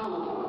accountable.